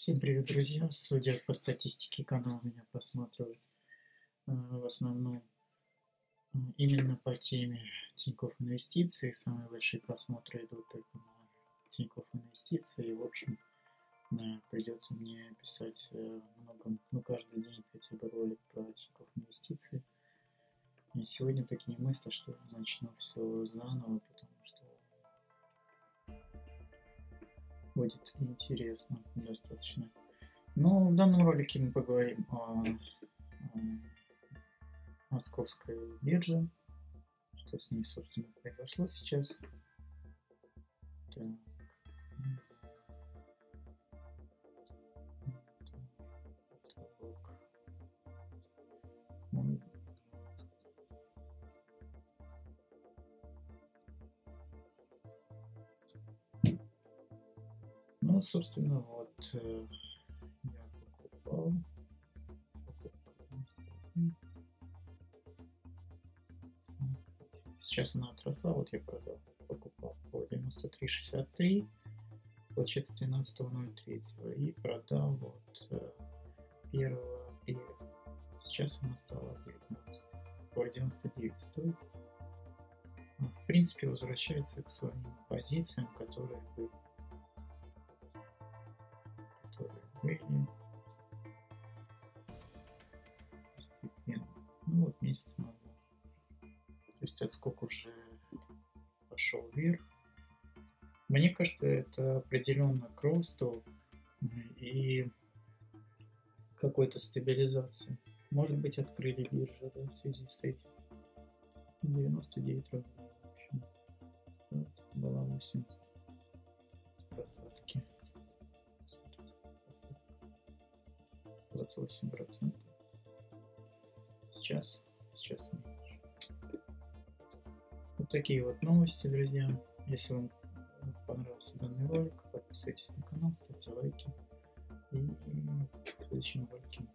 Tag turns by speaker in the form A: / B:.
A: Всем привет, друзья! Судя по статистике, канал меня просматривает э, в основном э, именно по теме Тинькофф Инвестиции. Самые большие просмотры идут только на Тинькофф Инвестиции. И, в общем, придется мне писать э, много, ну, каждый день хотя бы ролик про Тинькофф Инвестиции. И сегодня такие мысли, что начну все заново, потому будет интересно достаточно. Но в данном ролике мы поговорим о, о московской бирже, что с ней, собственно, произошло сейчас. Так. Ну, собственно, вот э, я покупал. Сейчас она отросла, вот я продал, покупал по 93,63, получается 12.03 и продал вот 1 э, апреля. Сейчас она стала 19, по 99 стоит. В принципе, возвращается к своим позициям, которые были месяц назад. То есть отскок уже пошел вверх. Мне кажется, это определенно к росту и какой-то стабилизации. Может быть, открыли биржу да, в связи с этим. 99 рублей. В общем, была 80 с просадки. 28%. Сейчас, сейчас. Вот такие вот новости, друзья. Если вам понравился данный ролик, подписывайтесь на канал, ставьте лайки. И в следующем ролике